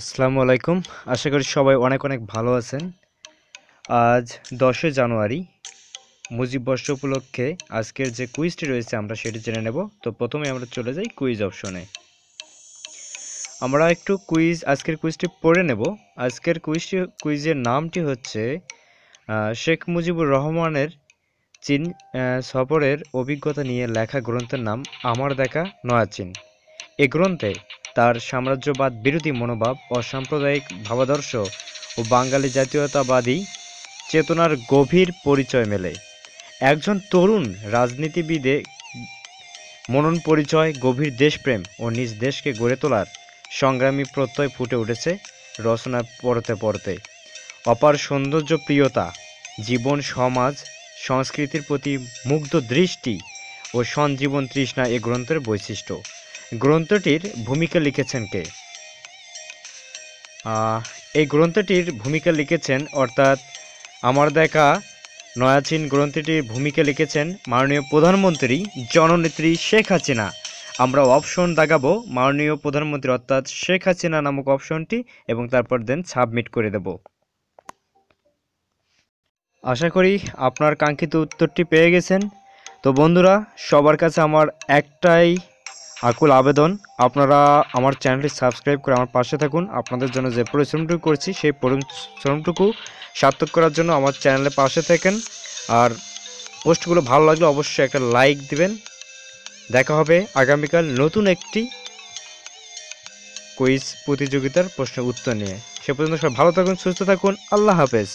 আসসালামু আলাইকুম। আশা করি সবাই অনেক অনেক ভালো আছেন। আজ দশই জানুয়ারি, মুজিব বর্ষ উপলক্ষে আজকের যে কুইজটি রয়েছে আমরা সেটি জেনে নেব। তো প্রথমে আমরা চলে যাই কুইজ অপশনে। আমরা একটু কুইজ, আজকের কুইজটি পড়ে নেব। আজকের কুইজটি, কুইজের নামটি হচ্ছে শেখ মুজিবুর রহমানের চীন সফরের অভিজ্ঞতা নিয়ে লেখা গ্রন্থের নাম আমার দেখা নয়া চীন। এ গ্রন্থে তার সাম্রাজ্যবাদ বিরোধী মনোভাব, অসাম্প্রদায়িক ভাবাদর্শ ও বাঙালি জাতীয়তাবাদী চেতনার গভীর পরিচয় মেলে। একজন তরুণ রাজনীতিবিদে মনন পরিচয়, গভীর দেশপ্রেম ও নিজ দেশকে গড়ে তোলার সংগ্রামী প্রত্যয় ফুটে উঠেছে রচনা পড়তে পড়তে। অপার সৌন্দর্য প্রিয়তা জীবন, সমাজ, সংস্কৃতির প্রতি মুগ্ধ দৃষ্টি ও সঞ্জীবন তৃষ্ণা এ গ্রন্থের বৈশিষ্ট্য। গ্রন্থটির ভূমিকা লিখেছেন কে? এই গ্রন্থটির ভূমিকা লিখেছেন অর্থাৎ আমার দেখা নয়াচীন গ্রন্থটির ভূমিকা লিখেছেন মাননীয় প্রধানমন্ত্রী জননেত্রী শেখ হাসিনা। আমরা অপশন দাগাবো মাননীয় প্রধানমন্ত্রী অর্থাৎ শেখ হাসিনা নামক অপশনটি এবং তারপর দেন সাবমিট করে দেব। আশা করি আপনার কাঙ্ক্ষিত উত্তরটি পেয়ে গেছেন। তো বন্ধুরা, সবার কাছে আমার একটাই আকুল আবেদন। আপনারা আমার চ্যানেলটি সাবস্ক্রাইব করে আমার পাশে থাকুন। আপনাদের জন্য যে পরিশ্রমটুকু করছি, সেই পরিশ্রমটুকু সার্থক করার জন্য আমার চ্যানেলে পাশে থাকেন। আর পোস্টগুলো ভালো লাগলে অবশ্যই একটা লাইক দিবেন। দেখা হবে আগামীকাল নতুন একটি কুইজ প্রতিযোগিতার প্রশ্নের উত্তর নিয়ে। সে পর্যন্ত সবাই ভালো থাকুন, সুস্থ থাকুন। আল্লাহ হাফেজ।